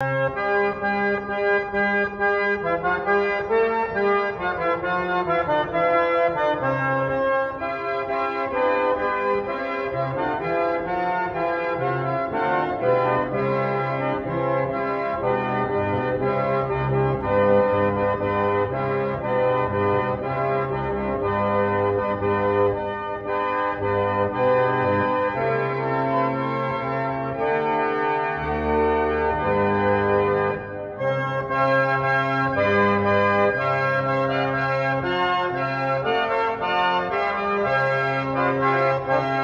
Thank you. Música